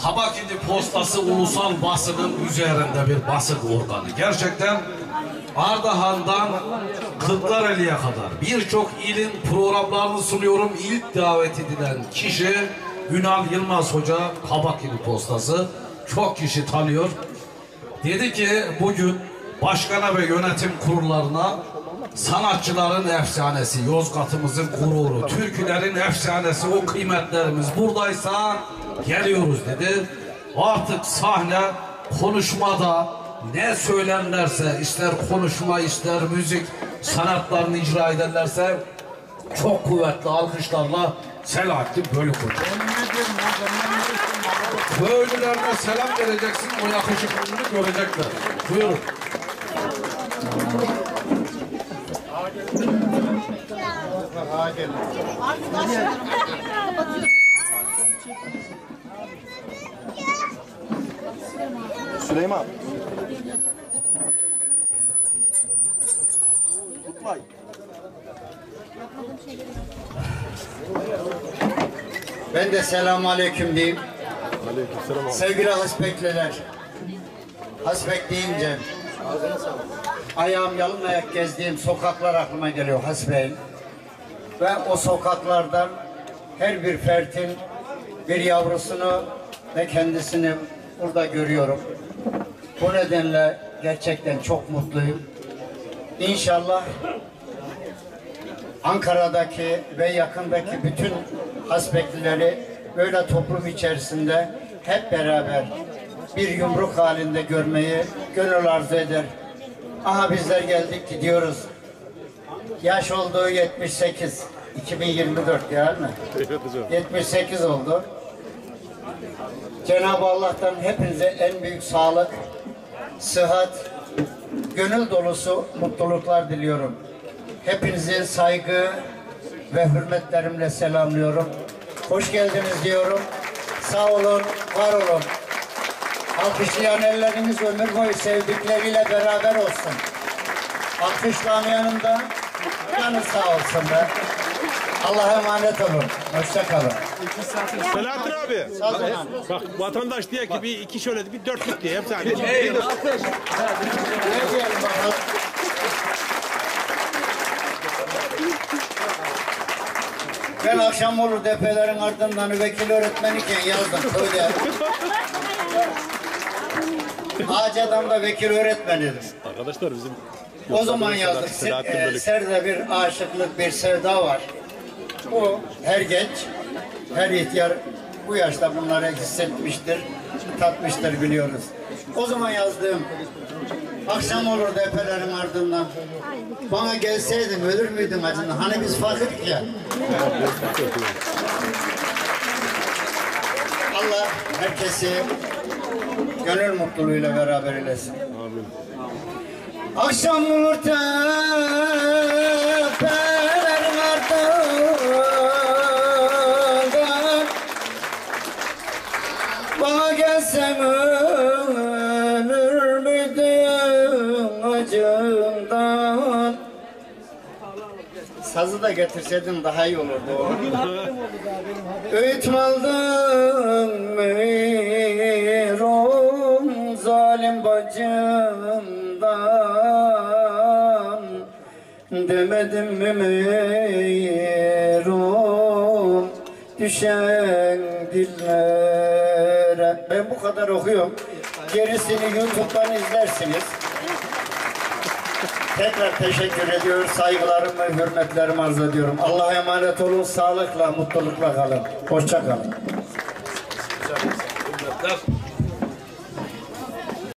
Habakini postası ulusal basının üzerinde bir basın organı. Gerçekten Ardahan'dan Kırklareli'ye kadar birçok ilin programlarını sunuyorum. İlk davet edilen kişi Ünal Yılmaz Hoca Kabakini postası. Çok kişi tanıyor. Dedi ki bugün başkana ve yönetim kurullarına sanatçıların efsanesi, Yozgat'ımızın gururu, türkülerin efsanesi, o kıymetlerimiz buradaysa geliyoruz dedi. Artık sahne konuşmada ne söylerlerse ister konuşma ister müzik sanatlarını icra ederlerse çok kuvvetli alkışlarla Selahattin Bölük Hoca. Köylülerine selam vereceksin, o yakışıklılığını görecekler. Buyurun. Süleyman. Tutmay. Ben de selamun aleyküm diyeyim. Aleykümselam abi. Sevgili hasbekliler. Hasbek deyince ayağım yalın ayak gezdiğim sokaklar aklıma geliyor hasbeyin. Ve o sokaklardan her bir fertin bir yavrusunu ve kendisini burada görüyorum. Bu nedenle gerçekten çok mutluyum. İnşallah Ankara'daki ve yakındaki bütün hasbeklileri böyle toplum içerisinde hep beraber bir yumruk halinde görmeyi gönül arzu eder. Aha bizler geldik gidiyoruz. Yaş olduğu 78. 2024 değil mi? Evet hocam. 78 oldu. Cenab-ı Allah'tan hepinize en büyük sağlık, sıhhat, gönül dolusu mutluluklar diliyorum. Hepinizi saygı ve hürmetlerimle selamlıyorum. Hoş geldiniz diyorum. Sağ olun, var olun. Alkışlayan elleriniz ömür boyu sevdikleriyle beraber olsun. Alkışlamayanın da canı sağ olsun be. Allah'a emanet olun. Hoşça kalın. Selahattin abi. Bak vatandaş diye ki bir iki şöyle bir dörtlük diye hep. Ne diyelim bakalım? Ben akşam olur depelerin ardından vekil öğretmeniken yazdım köyde. Ağacadan da vekil öğretmenidim. Arkadaşlar bizim O zaman yazdık. Selahattin Se- e, Bölük. Serde bir aşıklık, bir sevda var. Bu her genç, her ihtiyar bu yaşta bunları hissetmiştir, tatmıştır biliyoruz. O zaman yazdığım akşam olurdu epelerin ardından. Bana gelseydin ölür müydüm acından? Hani biz fakirdik ya. Allah herkesi gönül mutluluğuyla beraber eylesin. Amin. Akşam olur tepelerin ardından Bana gelsen ölür müydün acından Sazı da getirseydin daha iyi olurdu. Öğüt mü aldın meyrum zalim bacımdan Demedim mi düşen dillere Ben bu kadar okuyorum. Gerisini YouTube'dan izlersiniz. Tekrar teşekkür ediyorum. Saygılarımı, hürmetlerimi arz ediyorum. Allah'a emanet olun. Sağlıkla, mutlulukla kalın. Hoşça kalın.